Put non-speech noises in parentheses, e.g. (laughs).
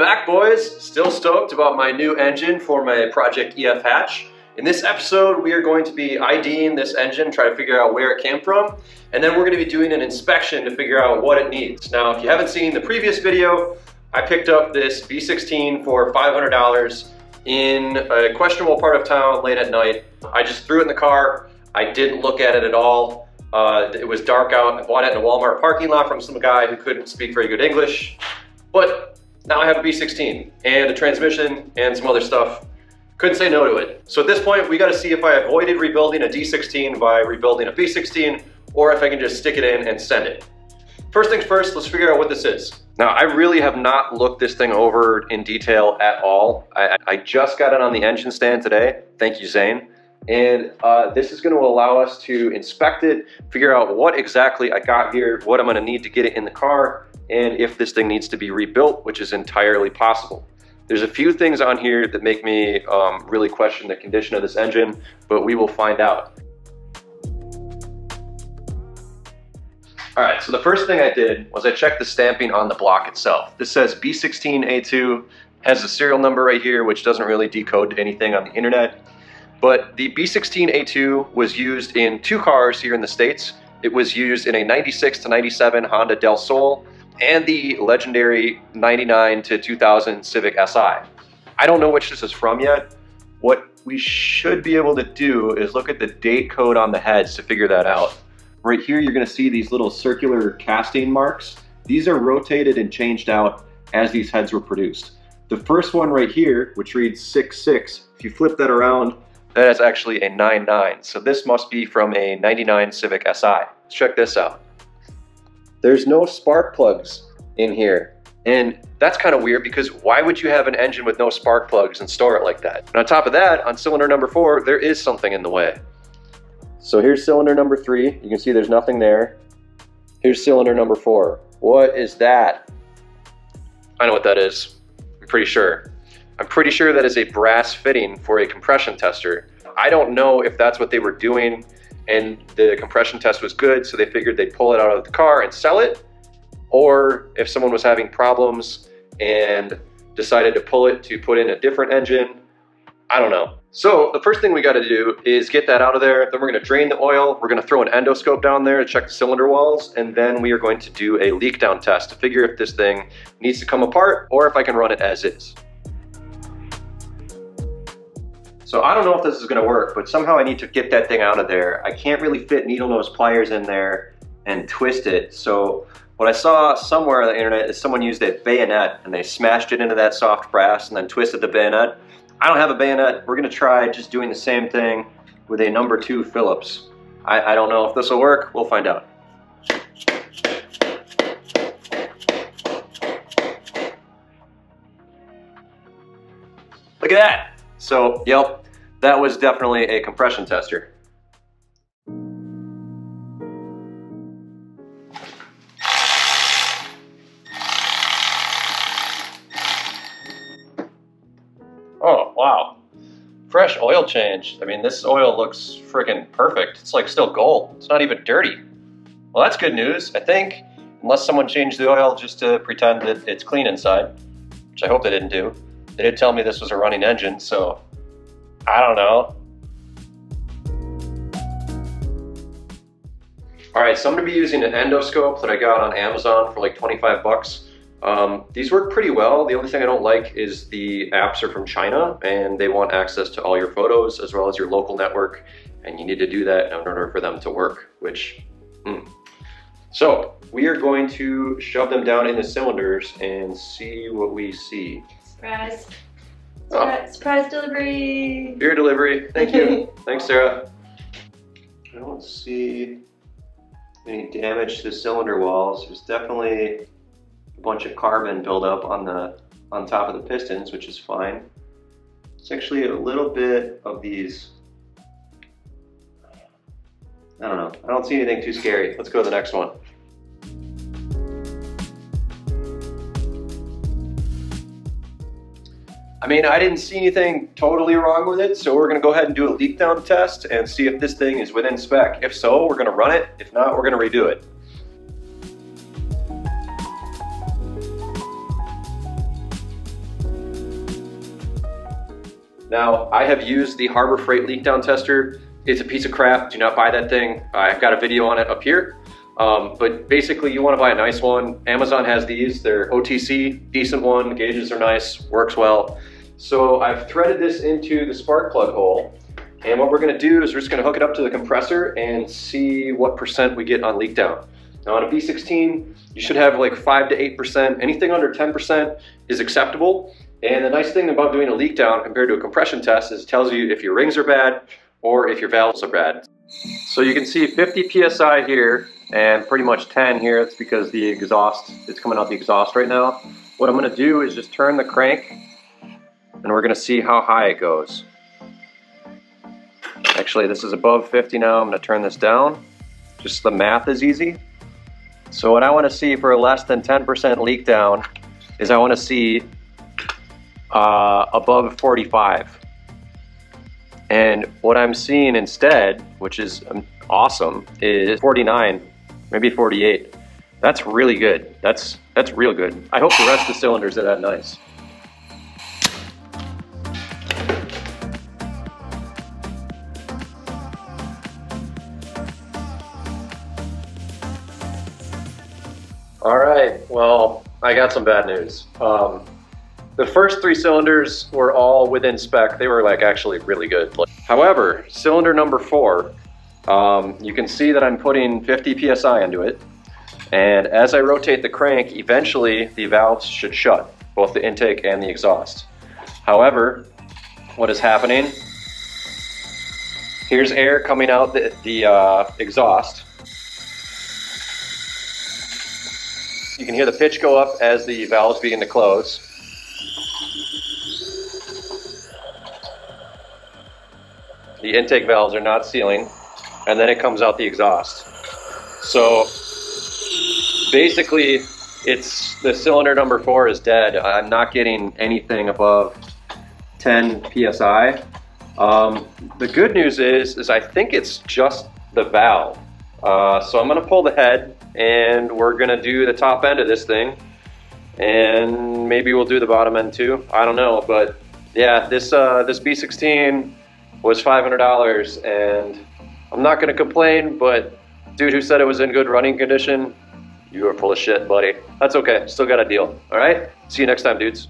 back, boys. Still stoked about my new engine for my Project EF hatch. In this episode, we are going to be IDing this engine, try to figure out where it came from, and then we're going to be doing an inspection to figure out what it needs. Now, if you haven't seen the previous video, I picked up this B16 for $500 in a questionable part of town late at night. I just threw it in the car. I didn't look at it at all. Uh, it was dark out. I bought it in a Walmart parking lot from some guy who couldn't speak very good English. But now I have a B16 and a transmission and some other stuff. Couldn't say no to it. So at this point, we gotta see if I avoided rebuilding a D16 by rebuilding a B16 or if I can just stick it in and send it. First things first, let's figure out what this is. Now, I really have not looked this thing over in detail at all. I, I just got it on the engine stand today. Thank you, Zane. And uh, this is gonna allow us to inspect it, figure out what exactly I got here, what I'm gonna need to get it in the car, and if this thing needs to be rebuilt, which is entirely possible. There's a few things on here that make me um, really question the condition of this engine, but we will find out. All right, so the first thing I did was I checked the stamping on the block itself. This says B16A2, has the serial number right here, which doesn't really decode to anything on the internet. But the B16A2 was used in two cars here in the States. It was used in a 96 to 97 Honda Del Sol and the legendary 99 to 2000 Civic Si. I don't know which this is from yet. What we should be able to do is look at the date code on the heads to figure that out. Right here, you're gonna see these little circular casting marks. These are rotated and changed out as these heads were produced. The first one right here, which reads 66, if you flip that around, that is actually a 99. So this must be from a 99 Civic Si. Let's check this out. There's no spark plugs in here. And that's kind of weird because why would you have an engine with no spark plugs and store it like that? And on top of that, on cylinder number four, there is something in the way. So here's cylinder number three. You can see there's nothing there. Here's cylinder number four. What is that? I know what that is. I'm pretty sure. I'm pretty sure that is a brass fitting for a compression tester. I don't know if that's what they were doing and the compression test was good, so they figured they'd pull it out of the car and sell it, or if someone was having problems and decided to pull it to put in a different engine, I don't know. So the first thing we gotta do is get that out of there. Then we're gonna drain the oil. We're gonna throw an endoscope down there to check the cylinder walls. And then we are going to do a leak down test to figure if this thing needs to come apart or if I can run it as is. So I don't know if this is gonna work, but somehow I need to get that thing out of there. I can't really fit needle nose pliers in there and twist it. So what I saw somewhere on the internet is someone used a bayonet and they smashed it into that soft brass and then twisted the bayonet. I don't have a bayonet. We're gonna try just doing the same thing with a number two Phillips. I, I don't know if this will work. We'll find out. Look at that. So, yep, that was definitely a compression tester. Oh, wow. Fresh oil change. I mean, this oil looks freaking perfect. It's like still gold. It's not even dirty. Well, that's good news, I think. Unless someone changed the oil just to pretend that it's clean inside, which I hope they didn't do. They did tell me this was a running engine, so I don't know. All right, so I'm gonna be using an endoscope that I got on Amazon for like 25 bucks. Um, these work pretty well. The only thing I don't like is the apps are from China and they want access to all your photos as well as your local network. And you need to do that in order for them to work, which, hmm. So we are going to shove them down in the cylinders and see what we see. Surprise. Oh. Surprise, surprise delivery. Beer delivery, thank you. (laughs) Thanks, Sarah. I don't see any damage to the cylinder walls. There's definitely a bunch of carbon buildup on the on top of the pistons, which is fine. It's actually a little bit of these. I don't know. I don't see anything too scary. Let's go to the next one. I mean, I didn't see anything totally wrong with it, so we're gonna go ahead and do a leak down test and see if this thing is within spec. If so, we're gonna run it. If not, we're gonna redo it. Now, I have used the Harbor Freight leak down tester. It's a piece of crap, do not buy that thing. I've got a video on it up here. Um, but basically, you want to buy a nice one. Amazon has these. They're OTC, decent one. Gauges are nice, works well. So I've threaded this into the spark plug hole. And what we're going to do is we're just going to hook it up to the compressor and see what percent we get on leak down. Now on a B16, you should have like 5 to 8%. Anything under 10% is acceptable. And the nice thing about doing a leak down compared to a compression test is it tells you if your rings are bad or if your valves are bad. So you can see 50 PSI here and pretty much 10 here. It's because the exhaust, it's coming out the exhaust right now. What I'm gonna do is just turn the crank and we're gonna see how high it goes. Actually, this is above 50 now. I'm gonna turn this down. Just the math is easy. So what I wanna see for a less than 10% leak down is I wanna see uh, above 45. And what I'm seeing instead, which is um, awesome, is 49, maybe 48. That's really good. That's that's real good. I hope the rest of the cylinders are that nice. All right, well, I got some bad news. Um, the first three cylinders were all within spec. They were like actually really good. However, cylinder number four, um, you can see that I'm putting 50 PSI into it. And as I rotate the crank, eventually the valves should shut, both the intake and the exhaust. However, what is happening, here's air coming out the, the uh, exhaust. You can hear the pitch go up as the valves begin to close. The intake valves are not sealing, and then it comes out the exhaust. So basically, it's the cylinder number four is dead. I'm not getting anything above 10 psi. Um, the good news is, is I think it's just the valve. Uh, so I'm gonna pull the head and we're gonna do the top end of this thing and maybe we'll do the bottom end too. I don't know, but yeah, this uh, this B16 was $500 and I'm not gonna complain, but dude who said it was in good running condition, you are full of shit, buddy. That's okay, still got a deal. All right, see you next time, dudes.